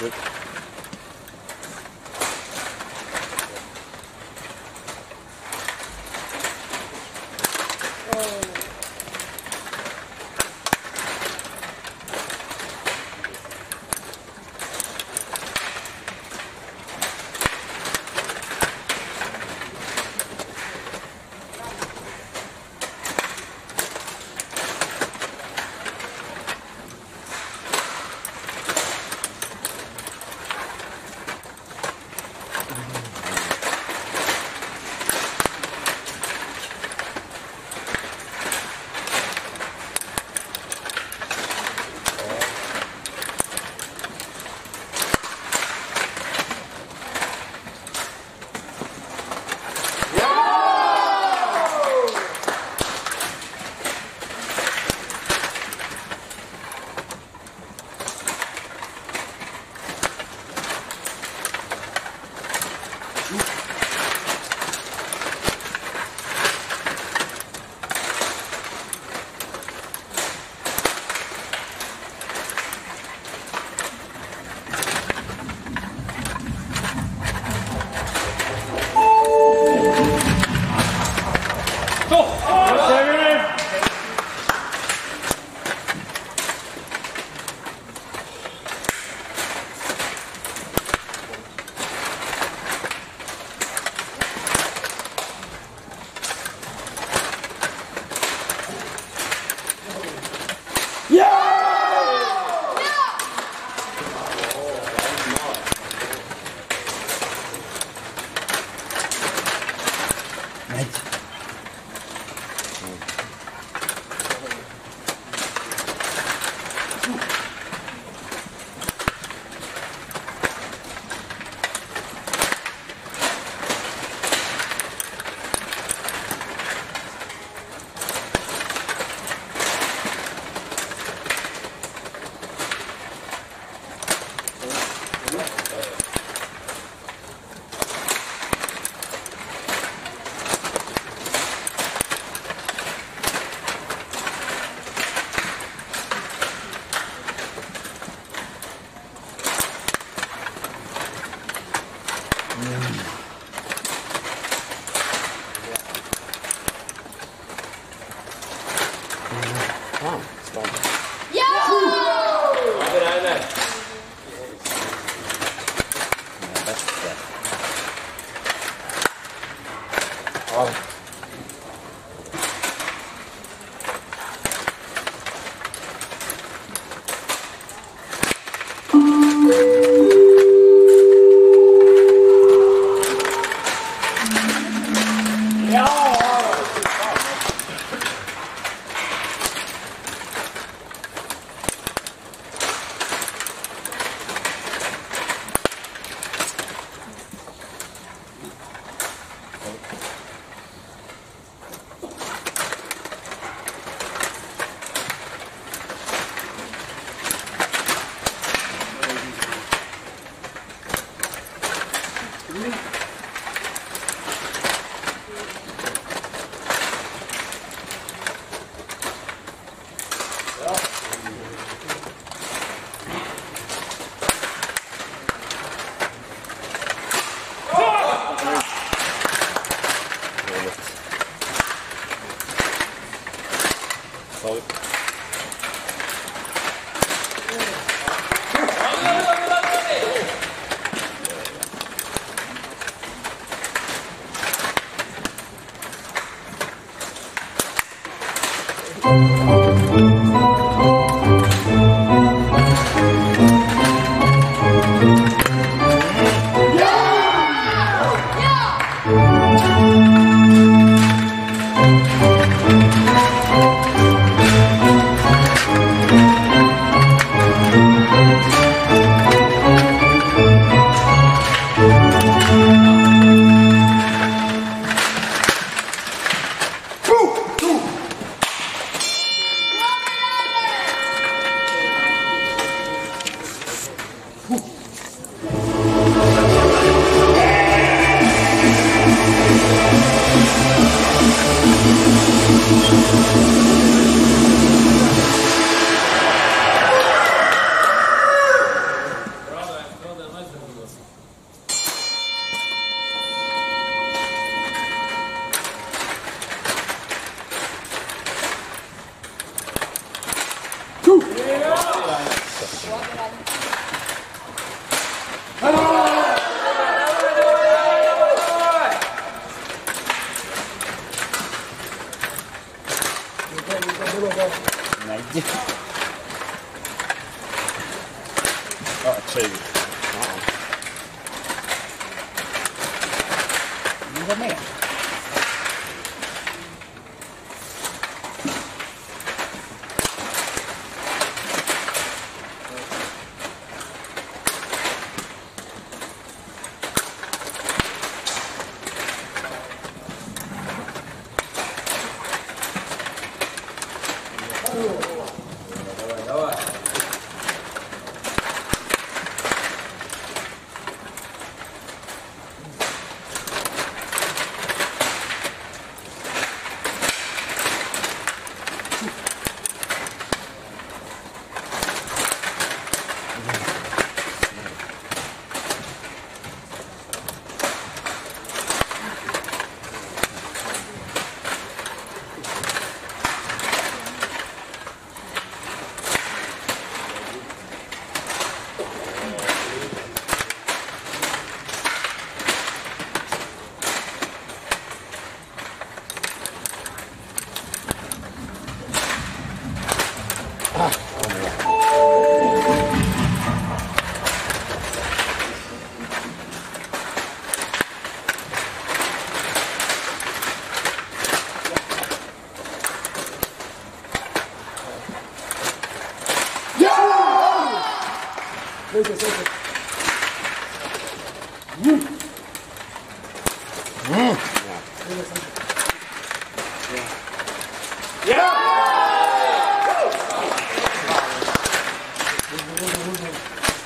Yep. Ooh.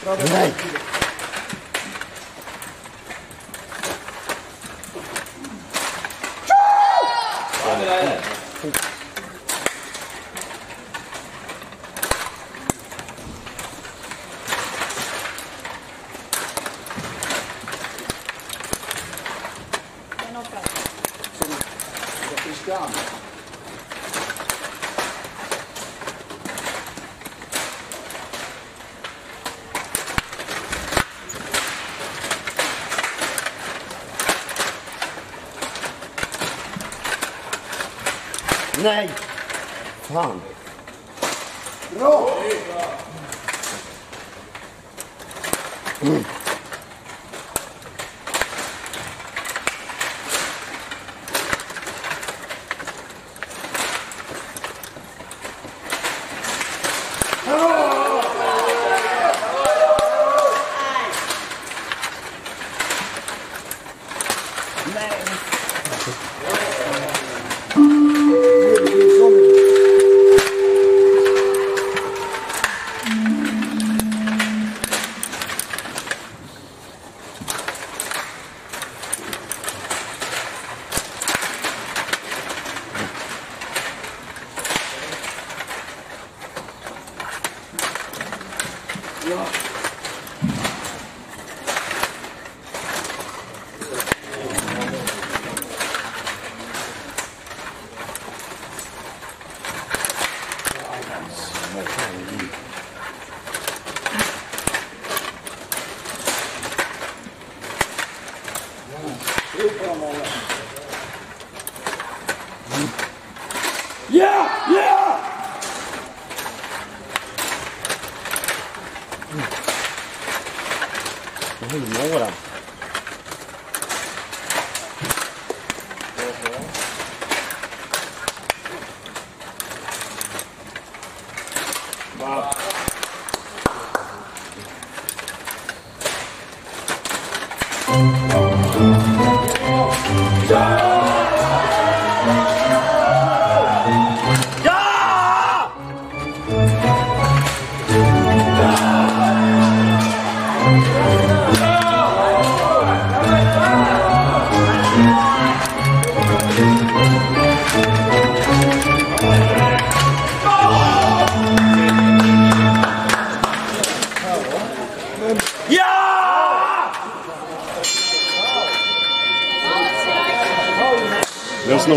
Nej.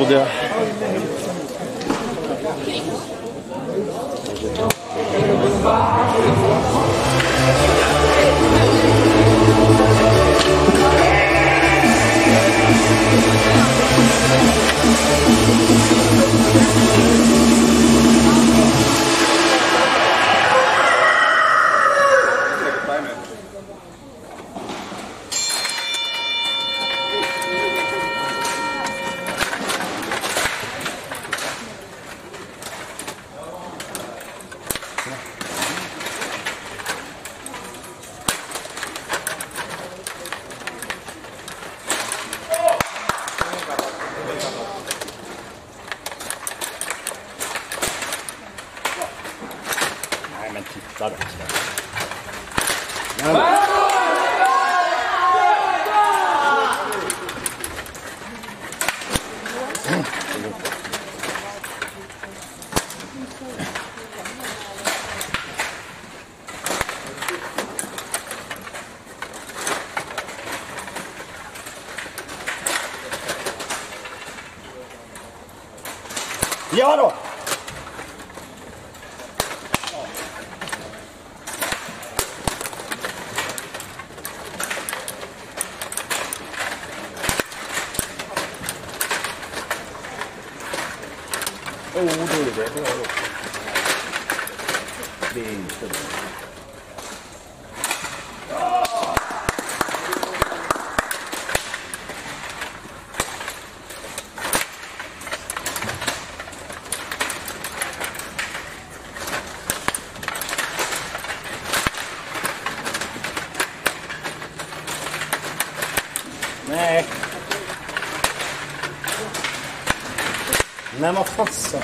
Den men Nej. Men vad fasen.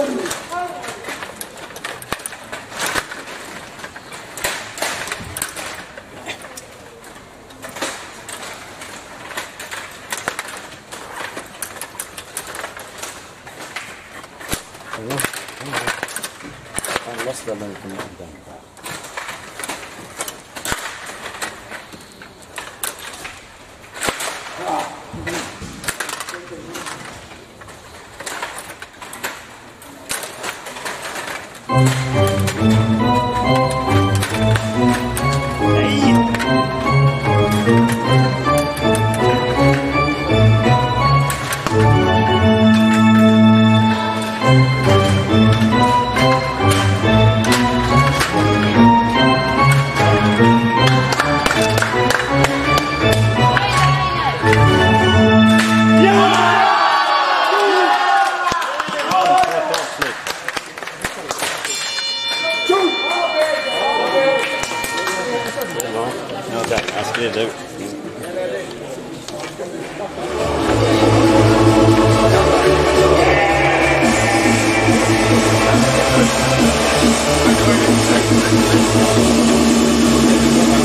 Спасибо. Thank you.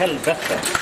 هالبخة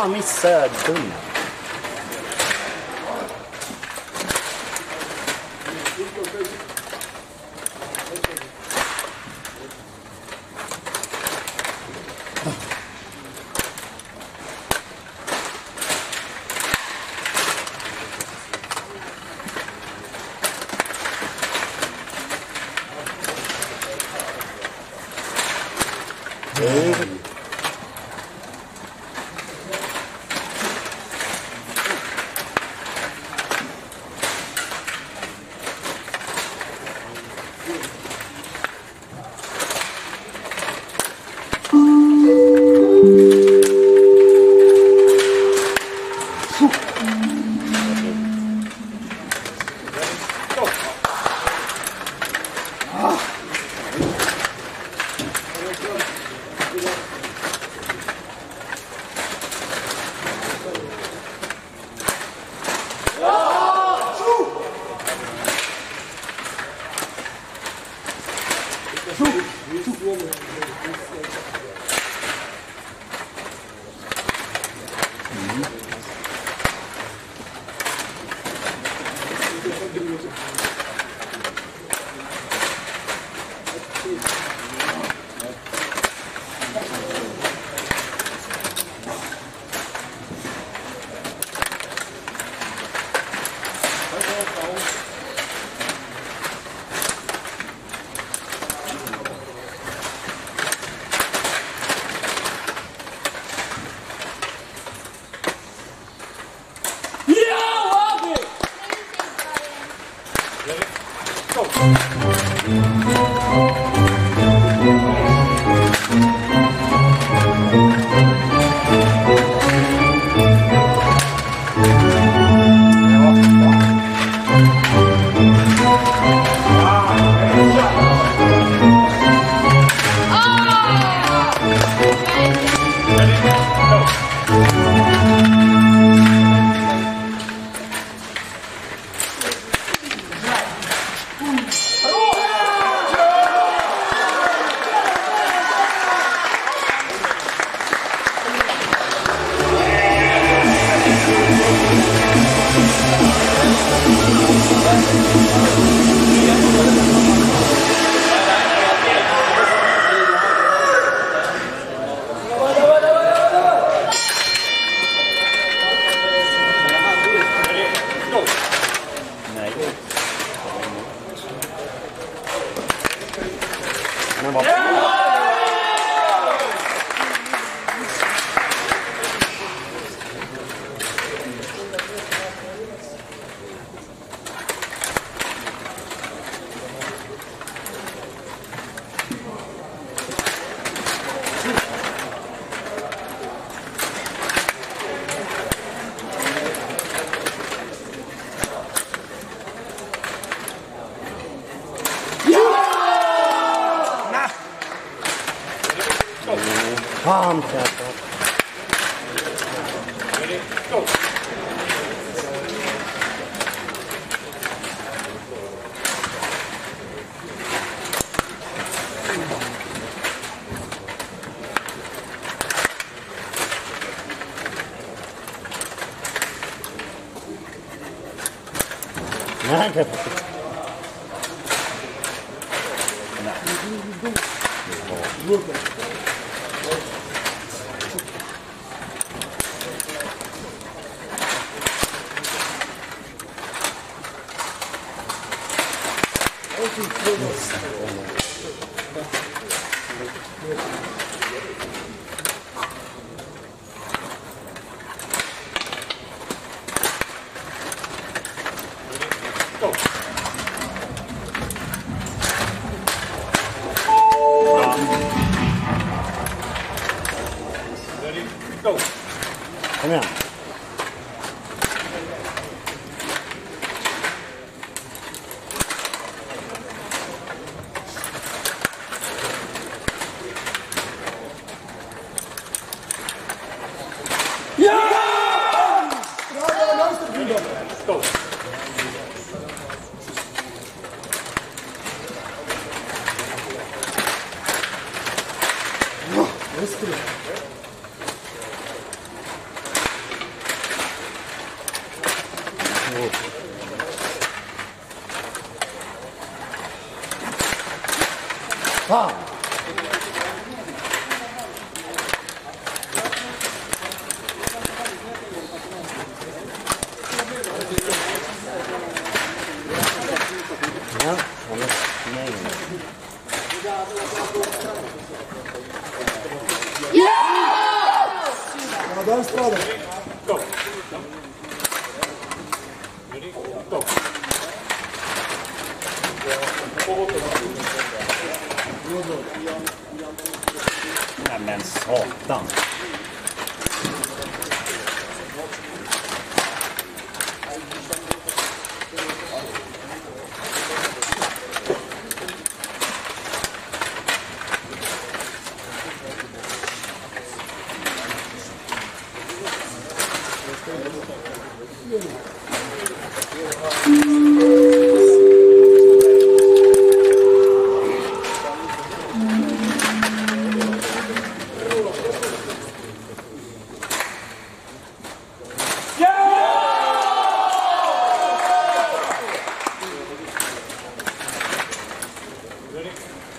Men vad Thank you. Ja. Nej men satan.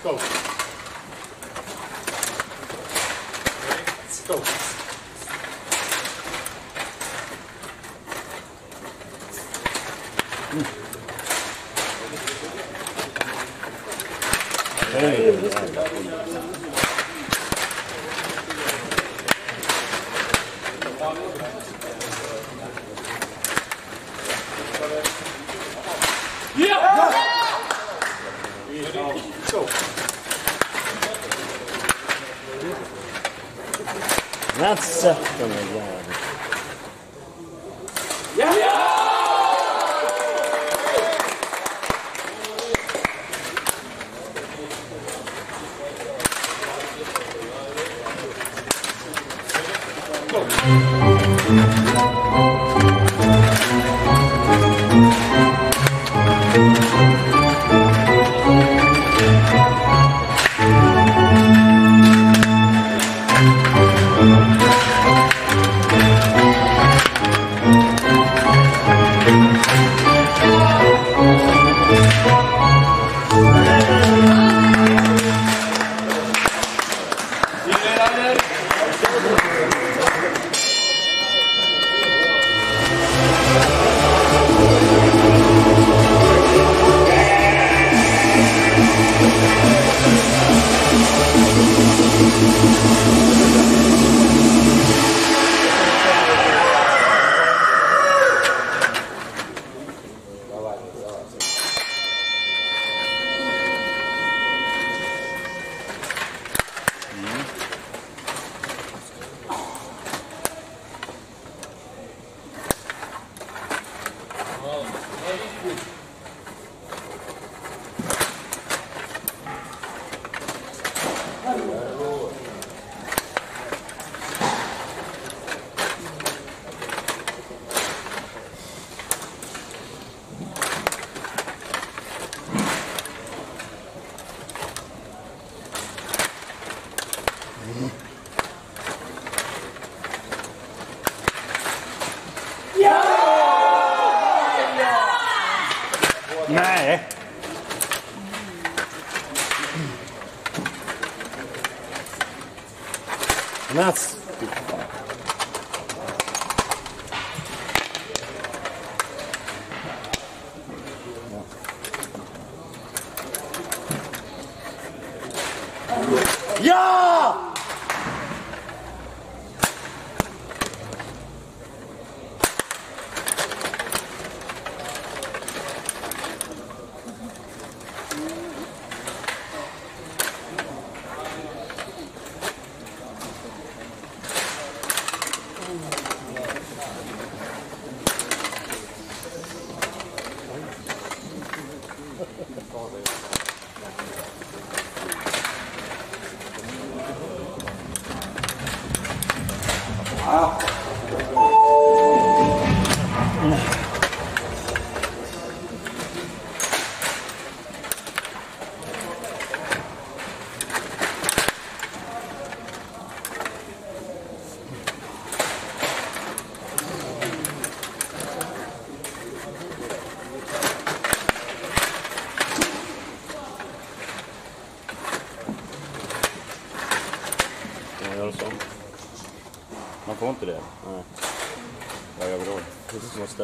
Go. Let's go. Go. Men Ja!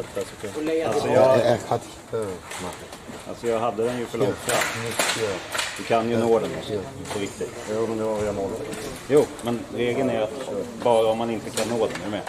sätta sig på. Alltså jag, alltså jag hade den ju för långt fram. Du kan ju nå den på riktigt. Jo, men det var jag. Jo, men regeln är att bara om man inte kan nå den, är du med?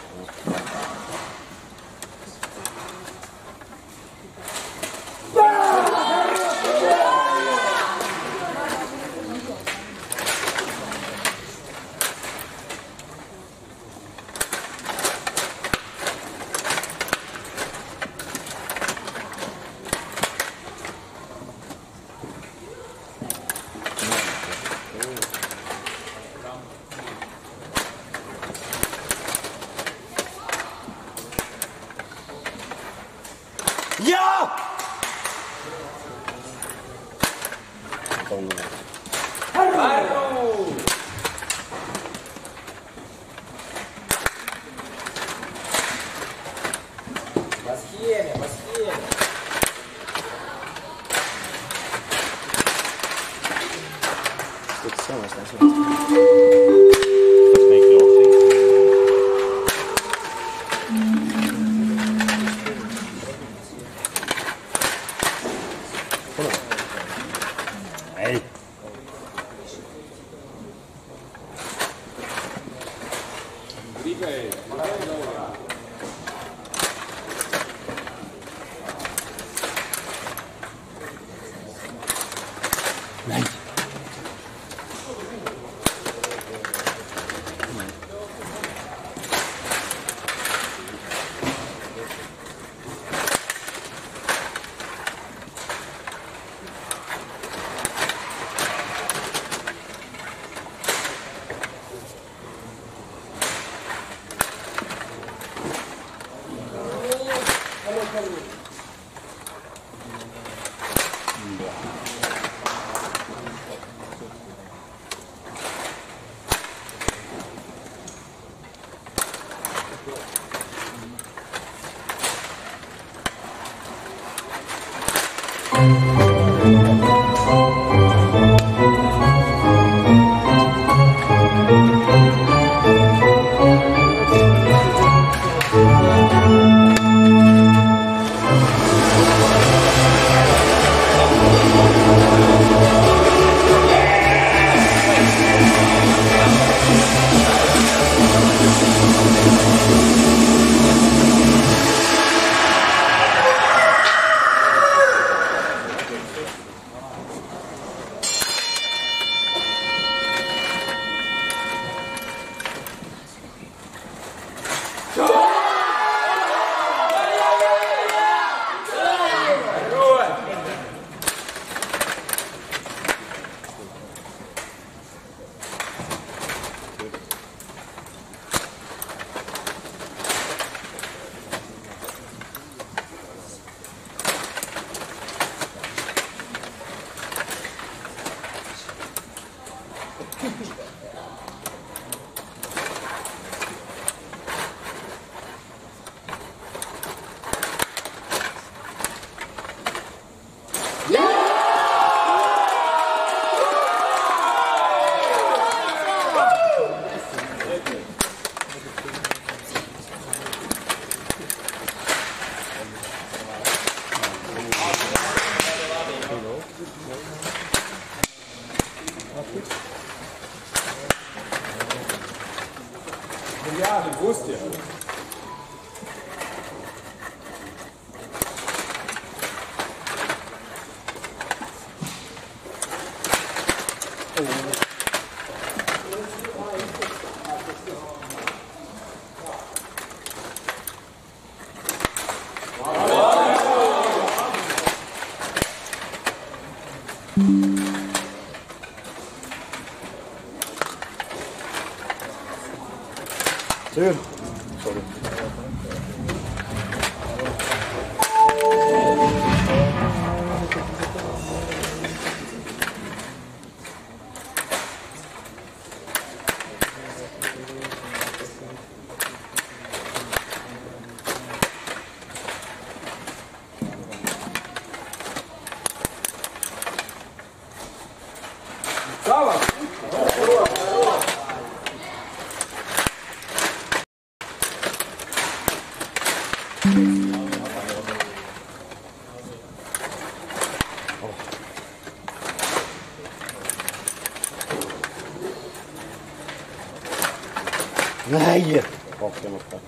Ai! Qual que é o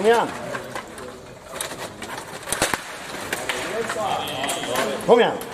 ခင်ဗျာခင်ဗျာ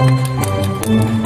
嗯